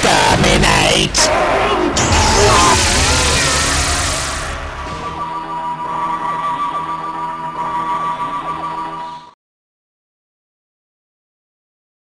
Exterminate!